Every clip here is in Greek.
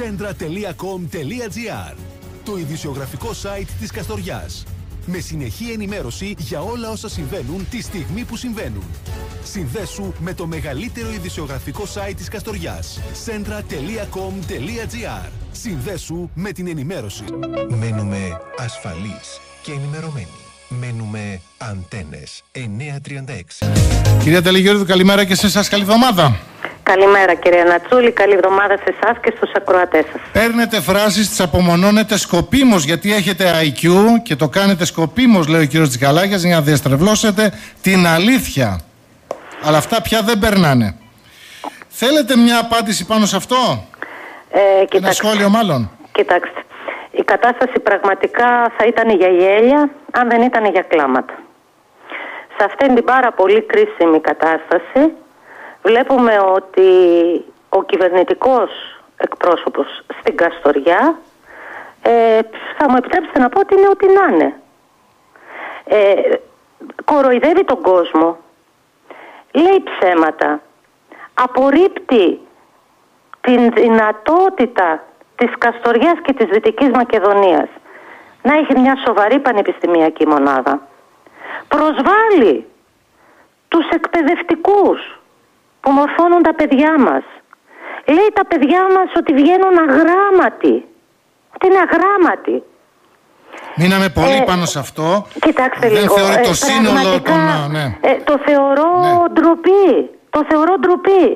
Centra.com.gr Το ειδησιογραφικό site της Καστοριάς. Με συνεχή ενημέρωση για όλα όσα συμβαίνουν τη στιγμή που συμβαίνουν. Συνδέσου με το μεγαλύτερο ειδησιογραφικό site της Καστοριάς. Centra.com.gr Συνδέσου με την ενημέρωση. Μένουμε ασφαλείς και ενημερωμένοι. Μένουμε αντένες 936. Κυρία Τελεγιώργου, καλημέρα και σε εσάς καλή εβδομάδα. Καλημέρα κύριε Νατσούλη, καλή εβδομάδα σε εσάς και στους ακροατές σας. Παίρνετε φράσεις, τις απομονώνετε σκοπίμως γιατί έχετε IQ και το κάνετε σκοπίμως λέει ο κύριος Τζικαλάκιας για να διαστρεβλώσετε την αλήθεια. Αλλά αυτά πια δεν περνάνε. Θέλετε μια απάντηση πάνω σε αυτό; Ε, Ένα σχόλιο μάλλον; Κοιτάξτε, η κατάσταση πραγματικά θα ήταν για γέλια αν δεν ήταν για κλάματα. Σε αυτήν την πάρα πολύ κρίσιμη κατάσταση βλέπουμε ότι ο κυβερνητικός εκπρόσωπος στην Καστοριά ε, θα μου επιτρέψετε να πω ότι είναι ό,τι να είναι. Ε, κοροϊδεύει τον κόσμο, λέει ψέματα, απορρίπτει την δυνατότητα της Καστοριάς και της Δυτικής Μακεδονίας να έχει μια σοβαρή πανεπιστημιακή μονάδα. Προσβάλλει τους εκπαιδευτικούς που μορφώνουν τα παιδιά μας. Λέει τα παιδιά μας ότι βγαίνουν αγράμματοι. Ότι είναι αγράμματοι. Μείναμε πολύ Ε, πάνω σε αυτό. Κοιτάξτε Δεν λίγο. θεωρεί ε, το σύνολο πραγματικά, των... Ναι. ε, το θεωρώ Ναι. ντροπή. Το θεωρώ ντροπή.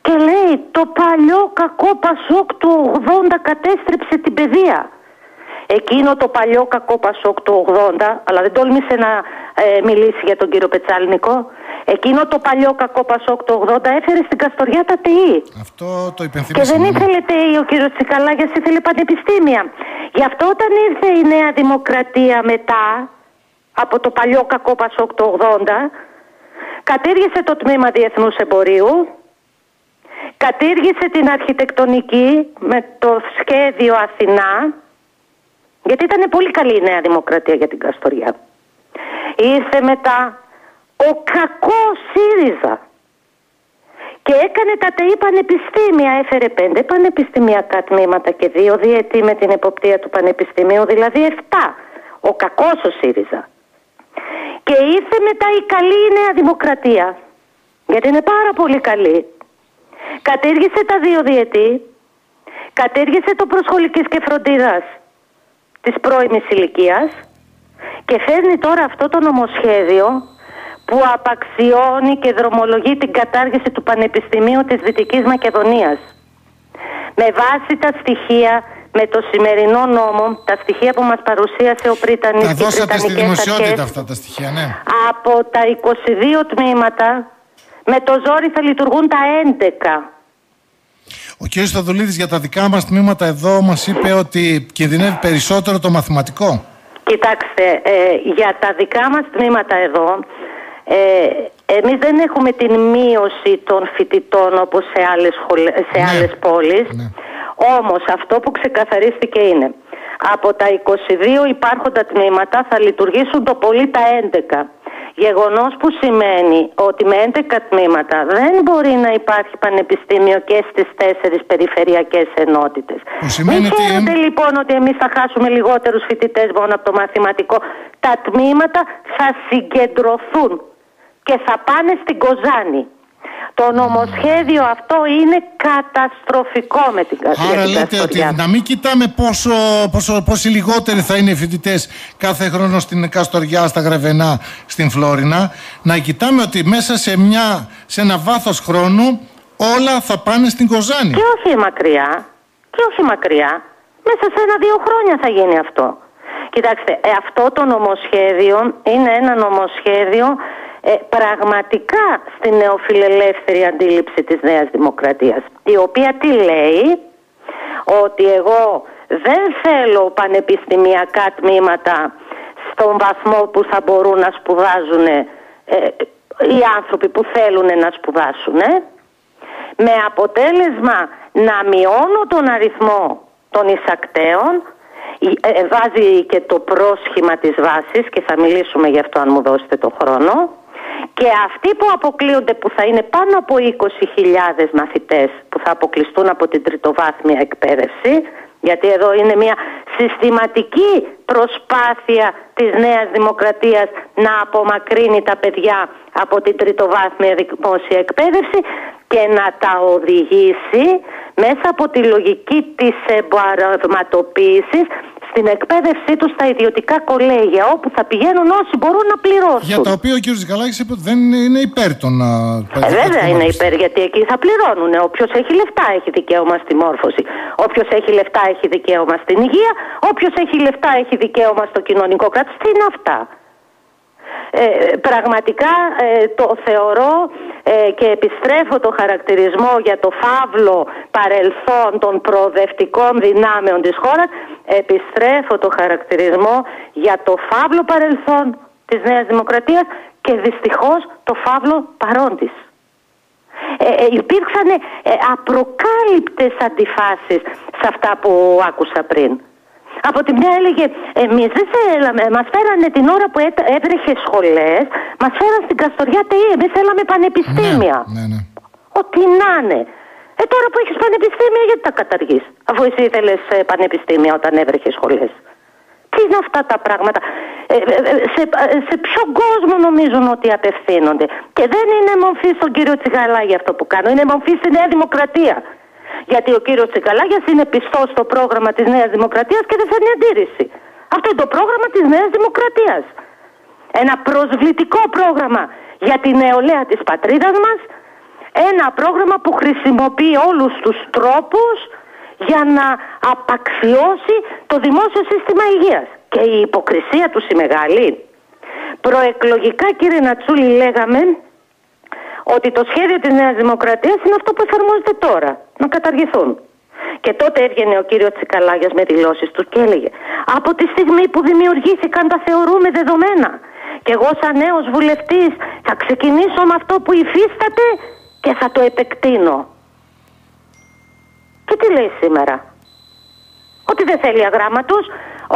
Και λέει το παλιό κακό Πασόκ του 80 κατέστρεψε την παιδεία. Εκείνο το παλιό κακό Πασόκ του 80, αλλά δεν τόλμησε να ε, μιλήσει για τον κύριο Πετσάλνικο. Εκείνο το παλιό κακό Πασόκ του 80 έφερε στην Καστοριά τα ΤΕΗ. Αυτό το Και υπενθυμίσαμε. δεν ναι. ήθελε ΤΕΗ ο κύριος Τσικαλάγιας, ήθελε πανεπιστήμια. Γι' αυτό όταν ήρθε η Νέα Δημοκρατία μετά, από το παλιό κακό Πασόκ το 80, κατήργησε το τμήμα διεθνούς εμπορίου, κατήργησε την αρχιτεκτονική με το σχέδιο Αθηνά, γιατί ήταν πολύ καλή η Νέα Δημοκρατία για την Καστοριά. Ήρθε μετά ο κακός ΣΥΡΙΖΑ και έκανε τα ΤΕΗ πανεπιστήμια. Έφερε πέντε πανεπιστημιακά τμήματα και δύο διετή με την εποπτεία του πανεπιστημίου, δηλαδή 7. Ο κακός ο ΣΥΡΙΖΑ. Και ήρθε μετά η καλή η Νέα Δημοκρατία, γιατί είναι πάρα πολύ καλή. Κατήργησε τα δύο διετή, κατήργησε το προσχολικής και φροντίδας της πρώιμης ηλικίας και φέρνει τώρα αυτό το νομοσχέδιο που απαξιώνει και δρομολογεί την κατάργηση του Πανεπιστημίου της Δυτικής Μακεδονίας. Με βάση τα στοιχεία, με το σημερινό νόμο, τα στοιχεία που μας παρουσίασε ο Πρίτανης Τα και οι δώσατε στη Πριτανικές δημοσιότητα αρχές, αυτά τα στοιχεία, ναι. από τα 22 τμήματα, με το ζόρι θα λειτουργούν τα 11. Ο κύριος Σταδουλίδης για τα δικά μας τμήματα εδώ μας είπε ότι κινδυνεύει περισσότερο το μαθηματικό. Κοιτάξτε, ε, για τα δικά μας τμήματα εδώ, ε, εμείς δεν έχουμε την μείωση των φοιτητών όπως σε άλλες, σχολε- σε Ναι. άλλες πόλεις. Ναι. Όμως αυτό που ξεκαθαρίστηκε είναι από τα 22 υπάρχοντα τμήματα θα λειτουργήσουν το πολύ τα 11. Γεγονός που σημαίνει ότι με 11 τμήματα δεν μπορεί να υπάρχει πανεπιστήμιο και στις τέσσερις περιφερειακές ενότητες. Που σημαίνει Μην ότι- χαίρονται λοιπόν ότι εμείς θα χάσουμε λιγότερους φοιτητές μόνο από το μαθηματικό. Τα τμήματα θα συγκεντρωθούν και θα πάνε στην Κοζάνη. Το νομοσχέδιο αυτό είναι καταστροφικό με την κα- για Άρα την λέτε ότι Καστοριά. να μην κοιτάμε πόσο, πόσο, πόσοι λιγότεροι θα είναι οι φοιτητές κάθε χρόνο στην Καστοριά, στα Γρεβενά, στην Φλόρινα. Να κοιτάμε ότι μέσα σε, μια, σε ένα βάθος χρόνου όλα θα πάνε στην Κοζάνη. Και όχι μακριά, και όχι μακριά, μέσα σε ένα-δύο χρόνια θα γίνει αυτό. Κοιτάξτε, ε, αυτό το νομοσχέδιο είναι ένα νομοσχέδιο ε, πραγματικά στη νεοφιλελεύθερη αντίληψη της Νέας Δημοκρατίας, η οποία τι λέει, ότι εγώ δεν θέλω πανεπιστημιακά τμήματα στον βαθμό που θα μπορούν να σπουδάζουν ε, οι άνθρωποι που θέλουν να σπουδάσουν με αποτέλεσμα να μειώνω τον αριθμό των εισακτέων ε, ε, βάζει και το πρόσχημα της βάσης και θα μιλήσουμε γι' αυτό αν μου δώσετε το χρόνο Και αυτοί που αποκλείονται που θα είναι πάνω από 20.000 μαθητές που θα αποκλειστούν από την τριτοβάθμια εκπαίδευση γιατί εδώ είναι μια συστηματική προσπάθεια της Νέας Δημοκρατίας να απομακρύνει τα παιδιά από την τριτοβάθμια δημόσια εκπαίδευση και να τα οδηγήσει μέσα από τη λογική της εμπορευματοποίησης στην εκπαίδευσή τους στα ιδιωτικά κολέγια, όπου θα πηγαίνουν όσοι μπορούν να πληρώσουν. Για τα οποία ο κ. Ζικαλάκης είπε ότι δεν είναι υπέρ των. Ε, βέβαια είναι υπέρ, γιατί εκεί θα πληρώνουν. Όποιος έχει λεφτά έχει δικαίωμα στη μόρφωση. Όποιος έχει λεφτά έχει δικαίωμα στην υγεία. Όποιος έχει λεφτά έχει δικαίωμα στο κοινωνικό κράτος. Τι είναι αυτά; Ε, πραγματικά ε, το θεωρώ ε, και επιστρέφω το χαρακτηρισμό για το φαύλο παρελθόν των προοδευτικών δυνάμεων της χώρας επιστρέφω το χαρακτηρισμό για το φαύλο παρελθόν της Νέας Δημοκρατίας και δυστυχώς το φαύλο παρόν της. Ε, υπήρξαν ε, απροκάλυπτες αντιφάσεις σε αυτά που άκουσα πριν. Από τη μια έλεγε, εμείς δεν θέλαμε, μας φέρανε την ώρα που έτρεχε σχολές, μας φέραν στην Καστοριά ΤΕΗ, εμείς θέλαμε πανεπιστήμια. Ναι, ναι, ναι. Ό,τι να είναι. Ε, τώρα που έχεις πανεπιστήμια, γιατί τα καταργείς, αφού εσύ ήθελες ε, πανεπιστήμια όταν έβρεχες σχολές; Τι είναι αυτά τα πράγματα; Ε, ε, σε, σε ποιον κόσμο νομίζουν ότι απευθύνονται; Και δεν είναι μορφή στον κύριο Τσιγαλά για αυτό που κάνω. Είναι μορφή στη Νέα Δημοκρατία. Γιατί ο κύριος Τσικαλάγιας είναι πιστός στο πρόγραμμα της Νέας Δημοκρατίας και δεν φέρνει αντίρρηση. Αυτό είναι το πρόγραμμα της Νέας Δημοκρατίας. Ένα προσβλητικό πρόγραμμα για την νεολαία της πατρίδας μας. Ένα πρόγραμμα που χρησιμοποιεί όλους τους τρόπους για να απαξιώσει το δημόσιο σύστημα υγείας. Και η υποκρισία τους η μεγάλη. Προεκλογικά κύριε Νατσούλη λέγαμε ότι το σχέδιο της Νέας Δημοκρατίας είναι αυτό που εφαρμόζεται τώρα, να καταργηθούν. Και τότε έβγαινε ο κύριος Τσικαλάγιας με δηλώσεις του και έλεγε «Από τη στιγμή που δημιουργήθηκαν τα θεωρούμε δεδομένα και εγώ σαν νέος βουλευτής θα ξεκινήσω με αυτό που υφίσταται και θα το επεκτείνω». Και τι λέει σήμερα; Ότι δεν θέλει αγράμματος,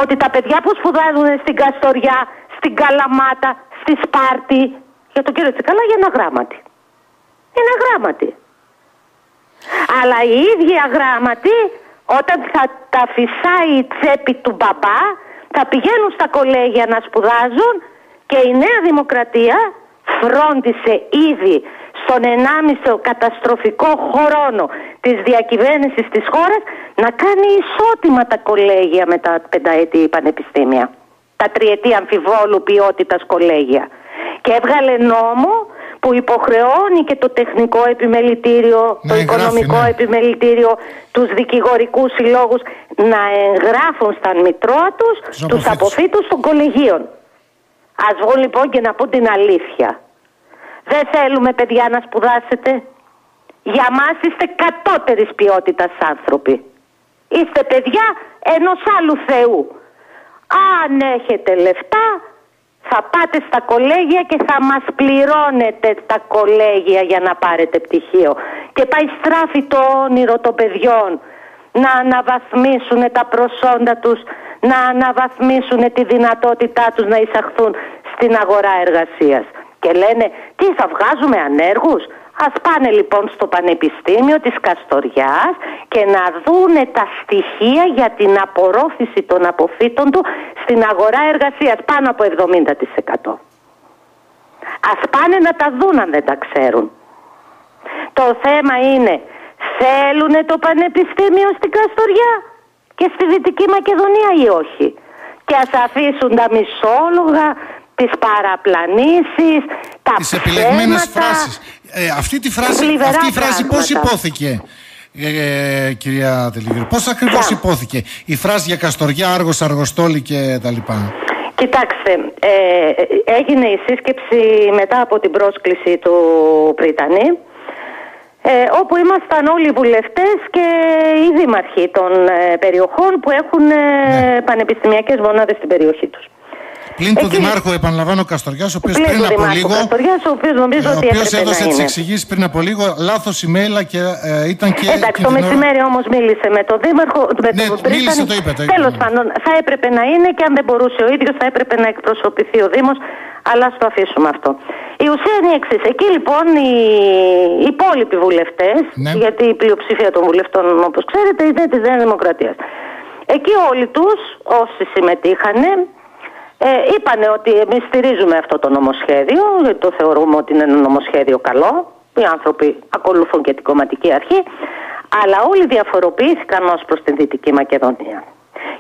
ότι τα παιδιά που σπουδάζουν στην Καστοριά, στην Καλαμάτα, στη Σπάρτη, για τον κύριο Τσικαλάγια είναι αγράμματοι είναι αγράμματοι. Αλλά οι ίδιοι αγράμματοι όταν θα τα φυσάει η τσέπη του μπαμπά θα πηγαίνουν στα κολέγια να σπουδάζουν και η Νέα Δημοκρατία φρόντισε ήδη στον 1,5 καταστροφικό χρόνο της διακυβέρνησης της χώρας να κάνει ισότιμα τα κολέγια με τα πενταετή πανεπιστήμια. Τα τριετή αμφιβόλου ποιότητας κολέγια. Και έβγαλε νόμο που υποχρεώνει και το τεχνικό επιμελητήριο, το οικονομικό ναι. επιμελητήριο, τους δικηγορικούς συλλόγους να εγγράφουν στα μητρώα τους τους αποφύτους των κολεγίων. Ας βγουν λοιπόν και να πούν την αλήθεια. Δεν θέλουμε παιδιά να σπουδάσετε. Για μας είστε κατώτερης ποιότητας άνθρωποι. Είστε παιδιά ενός άλλου Θεού. Αν έχετε λεφτά θα πάτε στα κολέγια και θα μας πληρώνετε τα κολέγια για να πάρετε πτυχίο. Και πάει στράφει το όνειρο των παιδιών να αναβαθμίσουν τα προσόντα τους, να αναβαθμίσουν τη δυνατότητά τους να εισαχθούν στην αγορά εργασίας. Και λένε τι θα βγάζουμε ανέργους, Ας πάνε λοιπόν στο Πανεπιστήμιο της Καστοριάς και να δούνε τα στοιχεία για την απορρόφηση των αποφύτων του στην αγορά εργασίας πάνω από 70%. Ας πάνε να τα δουν αν δεν τα ξέρουν. Το θέμα είναι θέλουν το Πανεπιστήμιο στην Καστοριά και στη Δυτική Μακεδονία ή όχι; Και ας αφήσουν τα μισόλογα, τις παραπλανήσεις, τα τις ψέματα. επιλεγμένες φράσεις. Ε, αυτή τη φράση, αυτή η φράση πώς υπόθηκε. Ε, κυρία Τελιγρή, πώς ακριβώς υπόθηκε; Η φράση για Καστοριά, Άργος, Αργοστόλη και τα λοιπά. Κοιτάξτε, ε, έγινε η σύσκεψη μετά από την πρόσκληση του Πριτανή ε, όπου ήμασταν όλοι οι βουλευτές και οι δήμαρχοι των ε, περιοχών που έχουν ναι. πανεπιστημιακές μονάδες στην περιοχή τους. Πλην του Δημάρχου, επαναλαμβάνω, Καστοριάς, ο οποίος πριν από λίγο. Καστοριάς, ο οποίος νομίζω ε, ότι έδωσε τις εξηγήσεις πριν από λίγο, λάθος email και ε, ήταν και. Εντάξει, το μεσημέρι όμως μίλησε με τον Δήμαρχο. Με ναι, τον μίλησε, το είπατε. Τέλος πάντων, θα έπρεπε να είναι και αν δεν μπορούσε ο ίδιος, θα έπρεπε να εκπροσωπηθεί ο Δήμος. Αλλά ας το αφήσουμε αυτό. Η ουσία είναι η εξής. Εκεί λοιπόν οι, οι υπόλοιποι βουλευτές, Ναι. γιατί η πλειοψηφία των βουλευτών, όπως ξέρετε, είναι της Νέας Δημοκρατίας. Εκεί όλοι τους, όσοι συμμετείχαν, ε, είπανε ότι εμείς στηρίζουμε αυτό το νομοσχέδιο, γιατί το θεωρούμε ότι είναι ένα νομοσχέδιο καλό. Οι άνθρωποι ακολουθούν και την κομματική αρχή. Αλλά όλοι διαφοροποιήθηκαν ως προς την Δυτική Μακεδονία.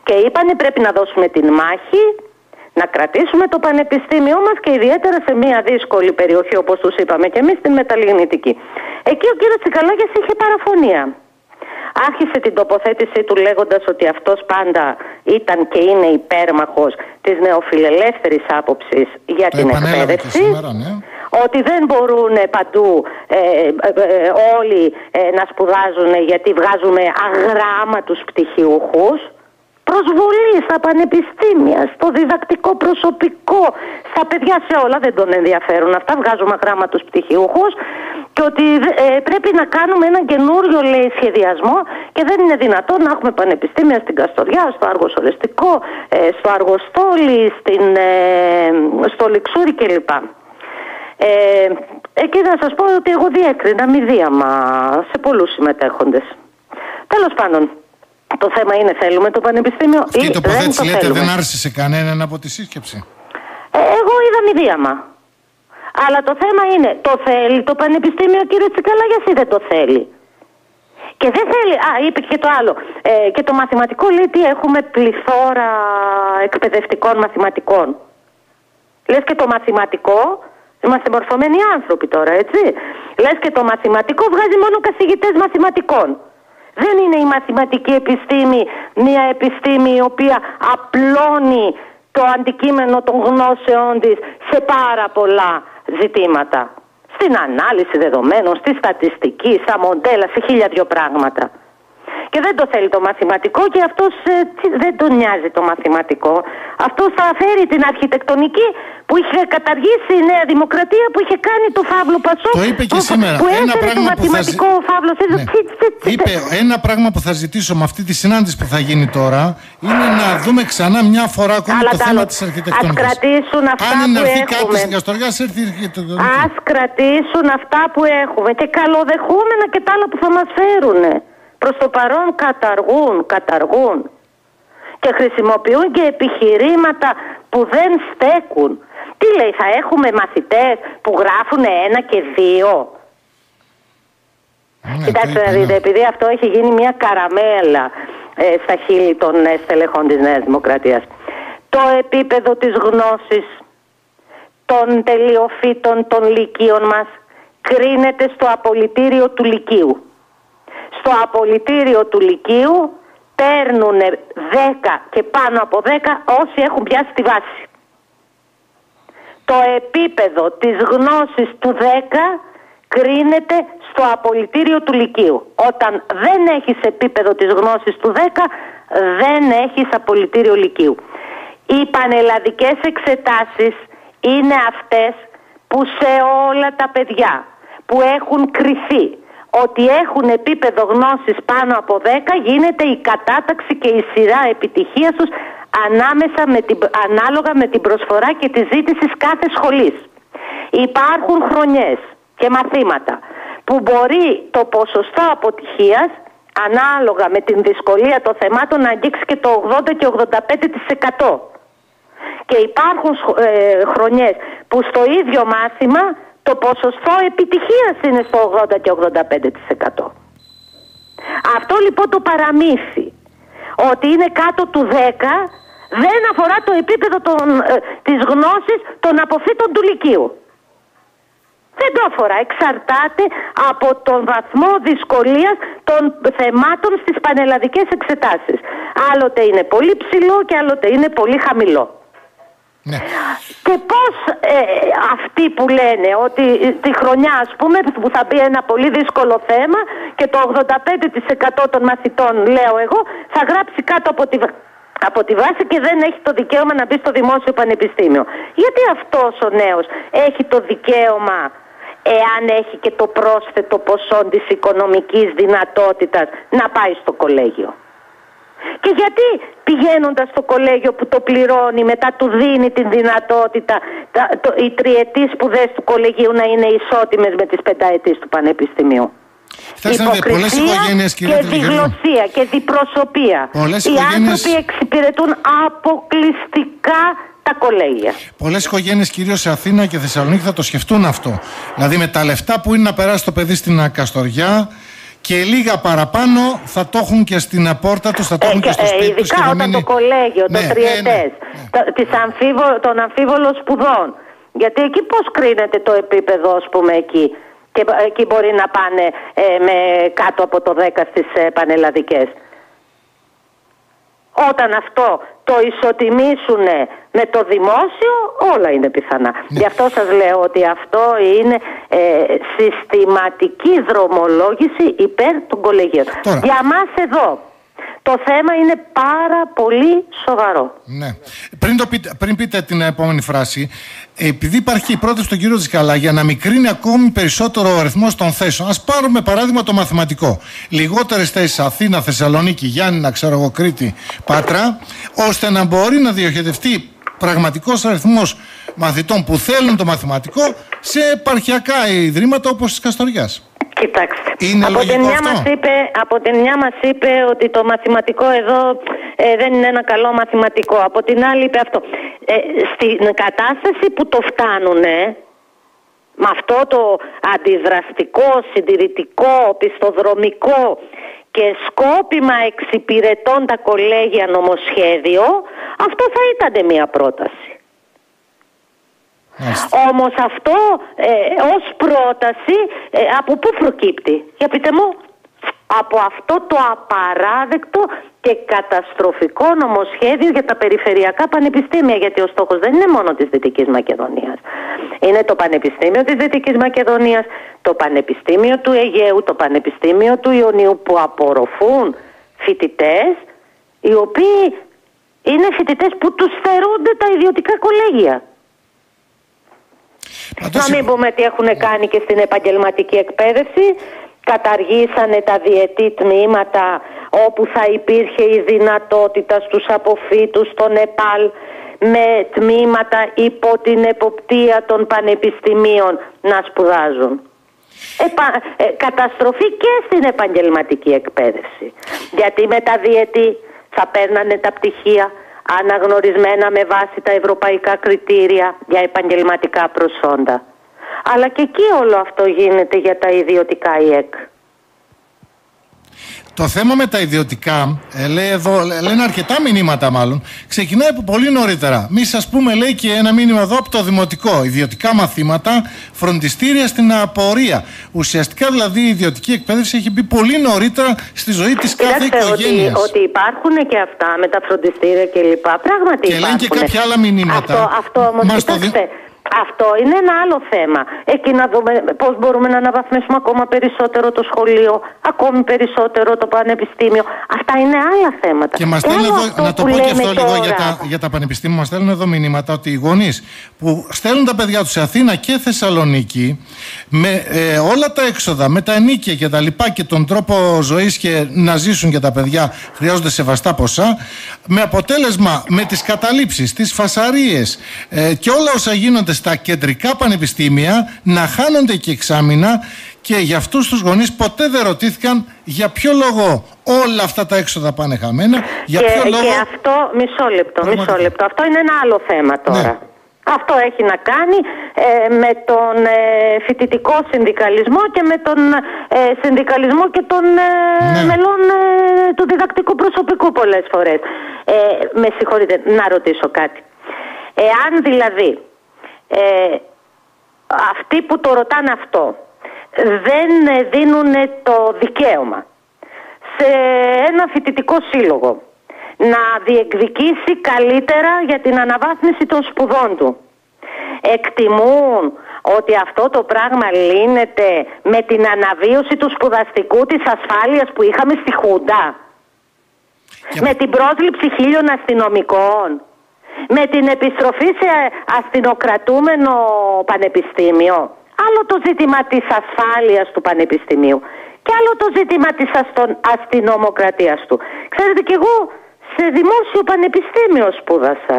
Και είπανε πρέπει να δώσουμε την μάχη να κρατήσουμε το πανεπιστήμιό μας και ιδιαίτερα σε μια δύσκολη περιοχή όπως τους είπαμε και εμείς την μεταλλιγνητική. Εκεί ο κύριος Τσικαλάγιας είχε παραφωνία. Άρχισε την τοποθέτησή του λέγοντας ότι αυτός πάντα ήταν και είναι υπέρμαχος της νεοφιλελεύθερης άποψης για Το την επανέλαβε και εκπαίδευση σήμερα, ναι. ότι δεν μπορούν παντού ε, ε, ε, όλοι ε, να σπουδάζουν γιατί βγάζουμε αγράμματους πτυχιούχους. Προσβολής στα πανεπιστήμια, στο διδακτικό προσωπικό, στα παιδιά σε όλα δεν τον ενδιαφέρουν. Αυτά, βγάζουμε αγράμματους πτυχιούχους και ότι ε, πρέπει να κάνουμε έναν καινούριο λέει σχεδιασμό και δεν είναι δυνατόν να έχουμε πανεπιστήμια στην Καστοριά, στο Αργοσορεστικό, ε, στο Αργοστόλι, στην, ε, στο Λιξούρι κλπ. Ε, εκεί να σας πω ότι εγώ διέκρινα μηδίαμα σε πολλούς συμμετέχοντες. Τέλος πάντων, το θέμα είναι θέλουμε το πανεπιστήμιο Αυτή ή η δεν το τοποθέτηση λέτε θέλουμε. δεν άρεσε σε κανέναν από τη σύσκεψη; Ε, εγώ είδα μηδίαμα. Αλλά το θέμα είναι, το θέλει το πανεπιστήμιο κύριο Τσικαλάγιας ή δεν το θέλει; Και δεν θέλει, α, είπε και το άλλο. Ε, και το μαθηματικό λέει τι έχουμε πληθώρα εκπαιδευτικών μαθηματικών. Λες και το μαθηματικό, είμαστε μορφωμένοι άνθρωποι τώρα, έτσι. Λες και το μαθηματικό βγάζει μόνο καθηγητές μαθηματικών. Δεν είναι η μαθηματική επιστήμη μια επιστήμη η οποία απλώνει το αντικείμενο των γνώσεών της σε πάρα πολλά ζητήματα. Στην ανάλυση δεδομένων, στη στατιστική, στα μοντέλα, σε χίλια δυο πράγματα. Και δεν το θέλει το μαθηματικό και αυτός ε, τι- δεν τον νοιάζει το μαθηματικό. Αυτός θα φέρει την αρχιτεκτονική που είχε καταργήσει η Νέα Δημοκρατία που είχε κάνει το Φαύλο Πασό. Το είπε και που, σήμερα. Που Ένα έφερε το πράγμα που θα μαθηματικό ζη- ο Φαύλος. Ναι. Είπε ένα πράγμα που θα ζητήσω με αυτή τη συνάντηση που θα γίνει τώρα είναι να δούμε ξανά μια φορά ακόμη Αλλά το τα θέμα άλλο, της ας αρχιτεκτονικής. κρατήσουν αυτά Αν είναι να που έρθει κάποιο έχουμε. στην Καστοριά, ας έρθει η αρχιτεκτονική. Ας κρατήσουν αυτά που έχουμε και καλοδεχούμενα και τα άλλα που θα μας φέρουν. Προς το παρόν καταργούν, καταργούν. Και χρησιμοποιούν και επιχειρήματα που δεν στέκουν. Τι λέει, θα έχουμε μαθητές που γράφουν ένα και δύο; Ναι, το Κοιτάξτε είπε, να ναι. δείτε, επειδή αυτό έχει γίνει μια καραμέλα ε, στα χείλη των ε, στελεχών της Νέας Δημοκρατίας. Το επίπεδο της γνώσης των τελειοφύτων των λυκείων μας κρίνεται στο απολυτήριο του λυκείου. Στο απολυτήριο του λυκείου παίρνουν 10 και πάνω από 10 όσοι έχουν πιάσει τη βάση. Το επίπεδο της γνώσης του 10 κρίνεται στο απολυτήριο του λυκείου. Όταν δεν έχεις επίπεδο της γνώσης του 10 δεν έχεις απολυτήριο λυκείου. Οι πανελλαδικές εξετάσεις είναι αυτές που σε όλα τα παιδιά που έχουν κριθεί ότι έχουν επίπεδο γνώσης πάνω από 10 γίνεται η κατάταξη και η σειρά επιτυχίας τους ανάμεσα με την, ανάλογα με την προσφορά και τη ζήτηση κάθε σχολής. Υπάρχουν χρονιές και μαθήματα που μπορεί το ποσοστό αποτυχίας ανάλογα με την δυσκολία των θεμάτων να αγγίξει και το 80 και 85%. Και υπάρχουν σχο- ε, χρονιές που στο ίδιο μάθημα το ποσοστό επιτυχίας είναι στο 80 και 85%. Αυτό λοιπόν το παραμύθι ότι είναι κάτω του 10 δεν αφορά το επίπεδο των, ε, της γνώσης των αποφύτων του Λυκείου. Δεν το αφορά. Εξαρτάται από τον βαθμό δυσκολίας των θεμάτων στις πανελλαδικές εξετάσεις. Άλλοτε είναι πολύ ψηλό και άλλοτε είναι πολύ χαμηλό. Ναι. Και πώς ε, αυτοί που λένε ότι τη χρονιά ας πούμε που θα μπει ένα πολύ δύσκολο θέμα και το 85% των μαθητών λέω εγώ θα γράψει κάτω από τη, βα- από τη βάση και δεν έχει το δικαίωμα να μπει στο δημόσιο πανεπιστήμιο. Γιατί αυτός ο νέος έχει το δικαίωμα εάν έχει και το πρόσθετο ποσό της οικονομικής δυνατότητας να πάει στο κολέγιο; Και Και γιατί πηγαίνοντας στο κολέγιο που το πληρώνει μετά του δίνει την δυνατότητα τα, το, οι τριετής σπουδές του κολεγίου να είναι ισότιμες με τις πενταετής του πανεπιστημίου; Υποκρισία και διγλωσία και διπροσωπεία. Πολλές Οι οικογένειες... άνθρωποι εξυπηρετούν αποκλειστικά τα κολέγια. Πολλές οικογένειες, κυρίως σε Αθήνα και Θεσσαλονίκη, θα το σκεφτούν αυτό. Δηλαδή, με τα λεφτά που είναι να περάσει το παιδί στην Ακαστοριά και λίγα παραπάνω θα το έχουν και στην απόρτα τους, θα το έχουν και στο σπίτι ε, του. Ειδικά όταν το κολέγιο, το Ναι, ναι, τριετές, ναι, ναι. αμφίβο, των αμφίβολων σπουδών. Γιατί εκεί πώς κρίνεται το επίπεδο, ας πούμε, εκεί; Και ε, εκεί μπορεί να πάνε ε, με κάτω από το 10 στις ε, πανελλαδικές. Όταν αυτό το ισοτιμήσουν με το δημόσιο, όλα είναι πιθανά. Ναι. Γι' αυτό σας λέω ότι αυτό είναι ε, συστηματική δρομολόγηση υπέρ των κολεγίων. Τώρα. Για μας εδώ το θέμα είναι πάρα πολύ σοβαρό. Ναι. Πριν, το πείτε, πριν πείτε την επόμενη φράση, επειδή υπάρχει η πρόταση του κύριο Τζικαλά για να μικρύνει ακόμη περισσότερο ο αριθμός των θέσεων, ας πάρουμε παράδειγμα το μαθηματικό. Λιγότερες θέσεις Αθήνα, Θεσσαλονίκη, Γιάννηνα, ξέρω εγώ, Κρήτη, Πάτρα, ώστε να μπορεί να διοχετευτεί πραγματικός αριθμός μαθητών που θέλουν το μαθηματικό σε επαρχιακά ιδρύματα όπως της Καστοριάς. Κοιτάξτε, Είναι από, λογικό την μια αυτό; μας είπε, από την μια μας είπε ότι το μαθηματικό εδώ ε, δεν είναι ένα καλό μαθηματικό. Από την άλλη είπε αυτό. Ε, στην κατάσταση που το φτάνουνε, με αυτό το αντιδραστικό, συντηρητικό, πιστοδρομικό και σκόπιμα εξυπηρετών τα κολέγια νομοσχέδιο, αυτό θα ήταν μια πρόταση. Μάλιστα. Όμως αυτό ε, ως πρόταση ε, από πού προκύπτει; Για πείτε μου. Από αυτό το απαράδεκτο και καταστροφικό νομοσχέδιο για τα περιφερειακά πανεπιστήμια. Γιατί ο στόχος δεν είναι μόνο της Δυτικής Μακεδονίας. Είναι το Πανεπιστήμιο της Δυτικής Μακεδονίας, το Πανεπιστήμιο του Αιγαίου, το Πανεπιστήμιο του Ιωνίου που απορροφούν φοιτητές οι οποίοι είναι φοιτητές που τους θερούνται τα ιδιωτικά κολέγια. Πάντως, Να μην πούμε τι έχουν κάνει και στην επαγγελματική εκπαίδευση. Καταργήσανε τα διετή τμήματα όπου θα υπήρχε η δυνατότητα στους αποφύτους στο Νεπάλ με τμήματα υπό την εποπτεία των πανεπιστημίων να σπουδάζουν. Επα- ε, καταστροφή και στην επαγγελματική εκπαίδευση. Γιατί με τα διετή θα παίρνανε τα πτυχία αναγνωρισμένα με βάση τα ευρωπαϊκά κριτήρια για επαγγελματικά προσόντα. Αλλά και εκεί όλο αυτό γίνεται για τα ιδιωτικά ΙΕΚ. Το θέμα με τα ιδιωτικά, ε, λέει εδώ, λέ- λένε αρκετά μηνύματα μάλλον, ξεκινάει από πολύ νωρίτερα. Μη σας πούμε, λέει και ένα μήνυμα εδώ από το δημοτικό. Ιδιωτικά μαθήματα, φροντιστήρια στην απορία. Ουσιαστικά δηλαδή η ιδιωτική εκπαίδευση έχει μπει πολύ νωρίτερα στη ζωή της κάθε Κοιτάξτε ότι, οικογένειας. ότι υπάρχουν και αυτά με τα φροντιστήρια κλπ. Πράγματι Και λένε και υπάρχουν. κάποια άλλα μηνύματα. Αυτό, αυτό όμως, Μας το δι- κοιτάξτε, αυτό είναι ένα άλλο θέμα. Εκεί να δούμε πώς μπορούμε να αναβαθμίσουμε ακόμα περισσότερο το σχολείο, ακόμη περισσότερο το πανεπιστήμιο. Αυτά είναι άλλα θέματα. Και μας άλλο στέλνουν εδώ, αυτό να το που πω και λέμε αυτό λίγο για τώρα. τα, για τα πανεπιστήμια, μας στέλνουν εδώ μηνύματα ότι οι γονείς που στέλνουν τα παιδιά τους σε Αθήνα και Θεσσαλονίκη με ε, όλα τα έξοδα, με τα ενίκια και τα λοιπά και τον τρόπο ζωής και να ζήσουν και τα παιδιά χρειάζονται σεβαστά ποσά, με αποτέλεσμα με τις καταλήψεις, τις φασαρίες ε, και όλα όσα γίνονται στα κεντρικά πανεπιστήμια να χάνονται και εξάμεινα και για αυτούς τους γονείς ποτέ δεν ρωτήθηκαν για ποιο λόγο όλα αυτά τα έξοδα πάνε χαμένα, για και, ποιο λόγο... και αυτό, μισό λεπτό, μισό Πραγματικά. λεπτό. Αυτό είναι ένα άλλο θέμα τώρα. Ναι. Αυτό έχει να κάνει ε, με τον ε, φοιτητικό συνδικαλισμό και με τον ε, συνδικαλισμό και των ε, Ναι. μελών ε, του διδακτικού προσωπικού πολλές φορές. Ε, με συγχωρείτε, να ρωτήσω κάτι. Εάν δηλαδή ε, αυτοί που το ρωτάνε αυτό δεν δίνουν το δικαίωμα σε ένα φοιτητικό σύλλογο να διεκδικήσει καλύτερα για την αναβάθμιση των σπουδών του. Εκτιμούν ότι αυτό το πράγμα λύνεται με την αναβίωση του σπουδαστικού της ασφάλειας που είχαμε στη Χούντα. Και- Με την πρόσληψη χίλιων αστυνομικών. Με την επιστροφή σε αστυνοκρατούμενο πανεπιστήμιο. Άλλο το ζήτημα της ασφάλειας του πανεπιστημίου. Και άλλο το ζήτημα της αστον- αστυνομοκρατίας του. Ξέρετε και εγώ σε δημόσιο πανεπιστήμιο σπούδασα.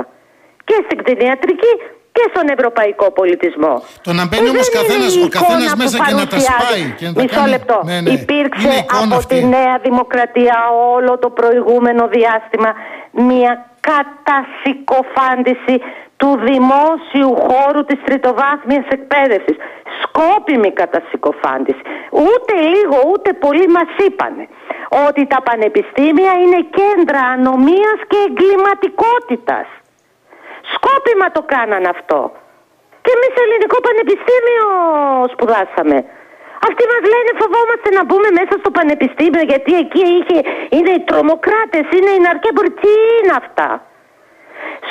Και στην κτηνιατρική και στον ευρωπαϊκό πολιτισμό. Το να μπαίνει Ε, όμως δεν είναι καθένας- η ο καθένας εικόνα μέσα που και να τα παρουσιάζει. σπάει και να τα Μισό κάνει- λεπτό. Ναι, ναι. Υπήρξε Είναι εικόνα από αυτή. τη Νέα Δημοκρατία όλο το προηγούμενο διάστημα μια κατασυκοφάντηση του δημόσιου χώρου της τριτοβάθμιας εκπαίδευσης. Σκόπιμη κατασυκοφάντηση. Ούτε λίγο ούτε πολύ μας είπανε ότι τα πανεπιστήμια είναι κέντρα ανομίας και εγκληματικότητας. Σκόπιμα το κάναν αυτό. Και εμείς ελληνικό πανεπιστήμιο σπουδάσαμε. Αυτοί μας λένε φοβόμαστε να μπούμε μέσα στο πανεπιστήμιο γιατί εκεί είχε, είναι οι τρομοκράτες, είναι οι ναρκέμποροι. Τι είναι αυτά;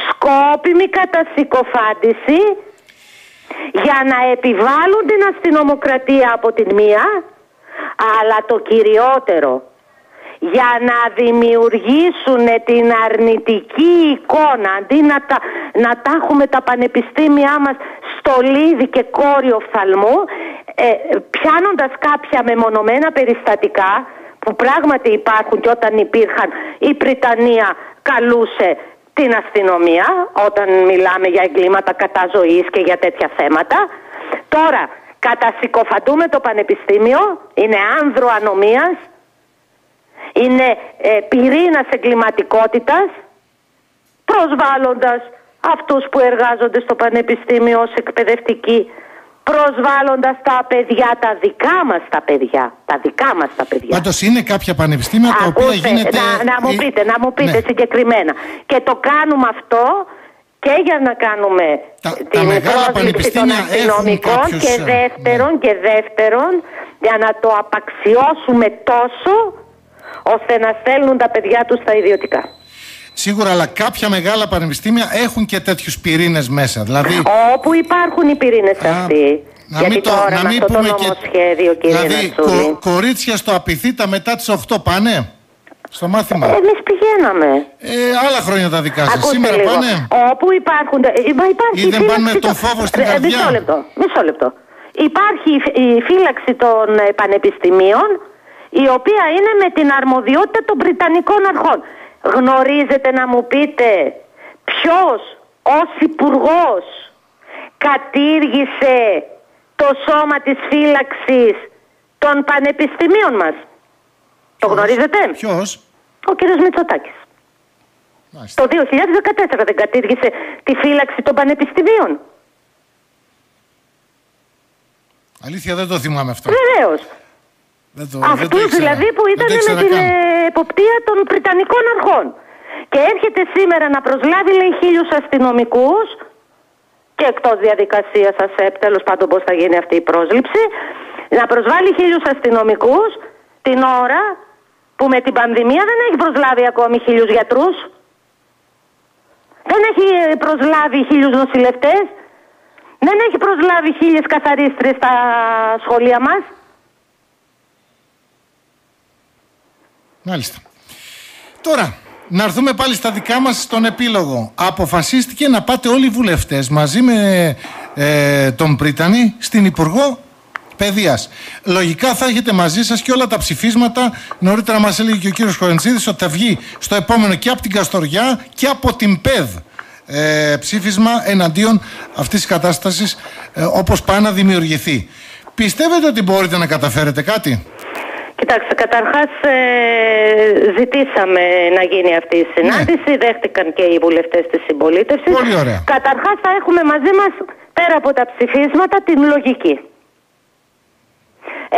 Σκόπιμη κατασυκοφάντηση για να επιβάλλουν την αστυνομοκρατία από την μία αλλά το κυριότερο για να δημιουργήσουν την αρνητική εικόνα αντί να τα, να τα έχουμε τα πανεπιστήμια μας στο λίδι και κόριο φθαλμού ε, πιάνοντας κάποια μεμονωμένα περιστατικά που πράγματι υπάρχουν και όταν υπήρχαν η Πριτανία καλούσε την αστυνομία όταν μιλάμε για εγκλήματα κατά ζωής και για τέτοια θέματα. Τώρα κατασυκοφαντούμε το πανεπιστήμιο είναι άνδρο ανομίας είναι ε, πυρήνας εγκληματικότητας προσβάλλοντας αυτούς που εργάζονται στο πανεπιστήμιο ως εκπαιδευτικοί προσβάλλοντας τα παιδιά, τα δικά μας τα παιδιά τα δικά μας τα παιδιά Πάντως είναι κάποια πανεπιστήμια τα οποία Ακούστε, γίνεται... να, να μου ε, πείτε, να μου πείτε ναι. συγκεκριμένα και το κάνουμε αυτό και για να κάνουμε Τα- τα την μεγάλα πρόσληψη των πανεπιστήμια έχουν αστυνομικών κάποιους, και ε, δεύτερον και δεύτερον για να το απαξιώσουμε τόσο ώστε να στέλνουν τα παιδιά τους στα ιδιωτικά. Σίγουρα, αλλά κάποια μεγάλα πανεπιστήμια έχουν και τέτοιους πυρήνες μέσα. Δηλαδή, Όπου υπάρχουν οι πυρήνες Α, αυτοί. να Γιατί μην το- τώρα να με μην αυτό το πούμε και- νομοσχέδιο κύριε δηλαδή Νατσούλη. κο- κορίτσια στο απειθήτα μετά τις 8 πάνε; Στο μάθημα. Εμείς πηγαίναμε. Ε, άλλα χρόνια τα δικά σας. Ακούστε Σήμερα λίγο. πάνε; Όπου υπάρχουν. ε, Μα υπάρχει Ή δεν φύλαξη πάνε με τον των- φόβο στην Ε, καρδιά; Μισό λεπτό. Μισό λεπτό. Υπάρχει η φ- η φύλαξη των ε, πανεπιστημίων η οποία είναι με την αρμοδιότητα των Βρυτανικών αρχών. Γνωρίζετε να μου πείτε ποιος ως υπουργός κατήργησε το σώμα της φύλαξης των πανεπιστημίων μας; Το γνωρίζετε; Ποιος; Ο κύριος Μητσοτάκης. Μάλιστα. Το 2014 δεν κατήργησε τη φύλαξη των πανεπιστημίων. Αλήθεια δεν το θυμάμαι αυτό. Βεβαίως. Δεν το, δεν το Αυτούς ήξερα. δηλαδή που Δεν ήταν το με ήξερα την καν. ε, εποπτεία των Βρυτανικών αρχών. Και έρχεται σήμερα να προσλάβει λέει χίλιους αστυνομικούς και εκτός διαδικασίας σας τέλος πάντων πώς θα γίνει αυτή η πρόσληψη. Να προσβάλλει χίλιους αστυνομικούς την ώρα που με την πανδημία δεν έχει προσλάβει ακόμη χίλιους γιατρούς. Δεν έχει ε, προσλάβει χίλιους νοσηλευτές. Δεν έχει προσλάβει χίλιες καθαρίστρες στα σχολεία μας. Μάλιστα. Τώρα, να έρθουμε πάλι στα δικά μας στον επίλογο. Αποφασίστηκε να πάτε όλοι οι βουλευτές μαζί με ε, τον Πρίτανη στην Υπουργό Παιδείας. Λογικά θα έχετε μαζί σας και όλα τα ψηφίσματα. Νωρίτερα μας έλεγε και ο κύριος Χορεντσίδης ότι θα βγει στο επόμενο και από την Καστοριά και από την ΠΕΔ ε, ψήφισμα εναντίον αυτής της κατάστασης ε, όπως πάει να δημιουργηθεί. Πιστεύετε ότι μπορείτε να καταφέρετε κάτι; Κοιτάξτε, καταρχάς ε, ζητήσαμε να γίνει αυτή η συνάντηση, δέχτηκαν και οι βουλευτές της συμπολίτευσης. Ναι. Πολύ ωραία. Καταρχάς θα έχουμε μαζί μας, πέρα από τα ψηφίσματα, την λογική.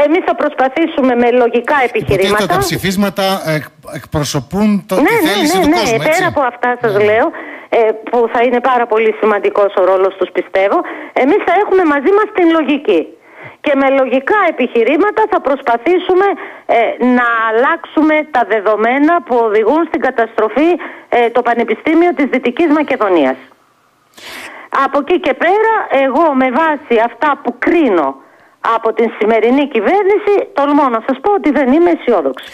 Εμείς θα προσπαθήσουμε με λογικά Υποτίθεται επιχειρήματα... τα ψηφίσματα εκ, εκπροσωπούν το, ναι, τη ναι, θέληση ναι, του ναι. κόσμου, έτσι. Πέρα από αυτά σας λέω, ε, που θα είναι πάρα πολύ σημαντικός ο ρόλος τους πιστεύω, εμείς θα έχουμε μαζί μας την λογική. Και με λογικά επιχειρήματα θα προσπαθήσουμε ε, να αλλάξουμε τα δεδομένα που οδηγούν στην καταστροφή ε, το Πανεπιστήμιο της Δυτικής Μακεδονίας. Από εκεί και πέρα, εγώ με βάση αυτά που κρίνω από την σημερινή κυβέρνηση, τολμώ να σας πω ότι δεν είμαι αισιόδοξη.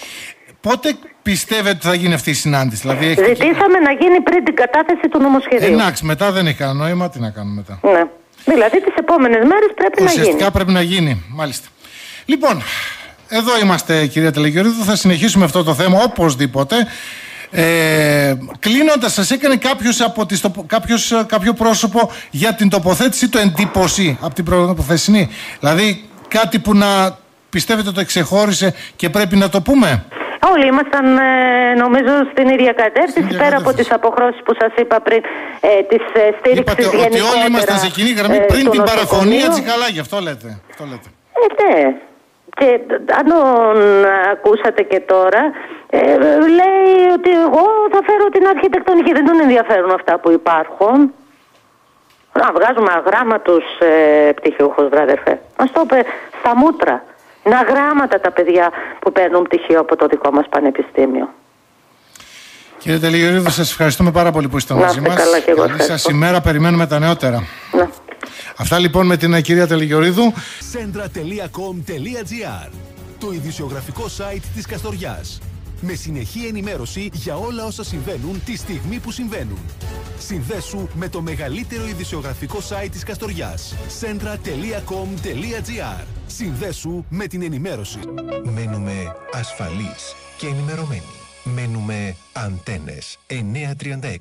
Πότε πιστεύετε ότι θα γίνει αυτή η συνάντηση, δηλαδή έχετε... Ζητήσαμε να γίνει πριν την κατάθεση του νομοσχεδίου. Εντάξει, μετά δεν έχει κανένα νόημα, τι να κάνουμε μετά. Ναι. Δηλαδή τις επόμενες μέρες πρέπει να γίνει. Ουσιαστικά πρέπει να γίνει, μάλιστα. Λοιπόν, εδώ είμαστε κυρία Τελεγιορίδου, θα συνεχίσουμε αυτό το θέμα οπωσδήποτε. Ε, Ε, Κλείνοντας, σας έκανε κάποιος από τις, τοπο- κάποιος, ε, κάποιο πρόσωπο για την τοποθέτηση του εντύπωση από την προποθεσινή. Δηλαδή κάτι που να πιστεύετε το εξεχώρισε και πρέπει να το πούμε; Όλοι ήμασταν ε, νομίζω στην ίδια κατεύθυνση ίδια πέρα από κατεύθυνση. τις αποχρώσεις που σας είπα πριν ε, της ε, στήριξης Είπατε ότι γενικότερα όλοι ήμασταν σε κοινή γραμμή ε, πριν του την παραφωνία νοσοκομείου. Τσικαλάκη. Αυτό λέτε. Αυτό λέτε. Ε, ναι. Και αν τον ακούσατε και τώρα, ε, λέει ότι εγώ θα φέρω την αρχιτεκτονική. Δεν τον ενδιαφέρουν αυτά που υπάρχουν. Να βγάζουμε αγράμματους ε, πτυχιούχους, βράδερφε. Μας το είπε στα μούτρα. Είναι αγράμματα τα παιδιά που παίρνουν πτυχίο από το δικό μας πανεπιστήμιο. Κύριε Τελιγερίδου, σας ευχαριστούμε πάρα πολύ που είστε Να μαζί είστε μας. καλά και εγώ Καλή σας ευχαριστώ. ημέρα, περιμένουμε τα νεότερα. Να. Αυτά λοιπόν με την ε, κυρία Τελιγερίδου. Centra.com.gr Το ειδησιογραφικό site της Καστοριάς. Με συνεχή ενημέρωση για όλα όσα συμβαίνουν τη στιγμή που συμβαίνουν. Συνδέσου με το μεγαλύτερο ειδησιογραφικό site της Καστοριάς. Centra.com.gr Συνδέσου με την ενημέρωση. Μένουμε ασφαλείς και ενημερωμένοι. Μένουμε αντένες 936.